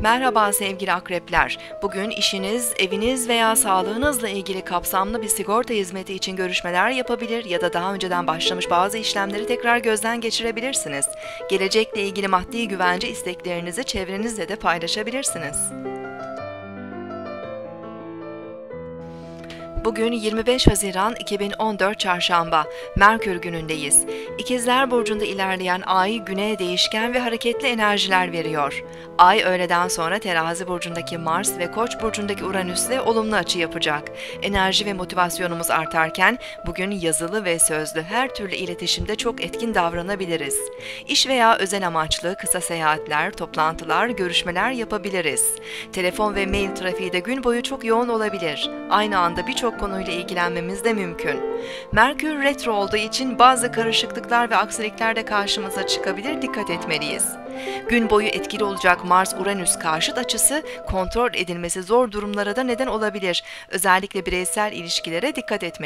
Merhaba sevgili akrepler. Bugün işiniz, eviniz veya sağlığınızla ilgili kapsamlı bir sigorta hizmeti için görüşmeler yapabilir ya da daha önceden başlamış bazı işlemleri tekrar gözden geçirebilirsiniz. Gelecekle ilgili maddi güvence isteklerinizi çevrenizle de paylaşabilirsiniz. Bugün 25 Haziran 2014 Çarşamba, Merkür günündeyiz. İkizler Burcu'nda ilerleyen Ay, güneye değişken ve hareketli enerjiler veriyor. Ay öğleden sonra Terazi Burcu'ndaki Mars ve Koç Burcu'ndaki Uranüs'le olumlu açı yapacak. Enerji ve motivasyonumuz artarken bugün yazılı ve sözlü her türlü iletişimde çok etkin davranabiliriz. İş veya özel amaçlı kısa seyahatler, toplantılar, görüşmeler yapabiliriz. Telefon ve mail trafiği de gün boyu çok yoğun olabilir. Aynı anda birçok konuyla ilgilenmemiz de mümkün. Merkür retro olduğu için bazı karışıklıklar ve aksilikler de karşımıza çıkabilir, dikkat etmeliyiz. Gün boyu etkili olacak Mars-Uranüs karşıt açısı kontrol edilmesi zor durumlara da neden olabilir. Özellikle bireysel ilişkilere dikkat etmeliyiz.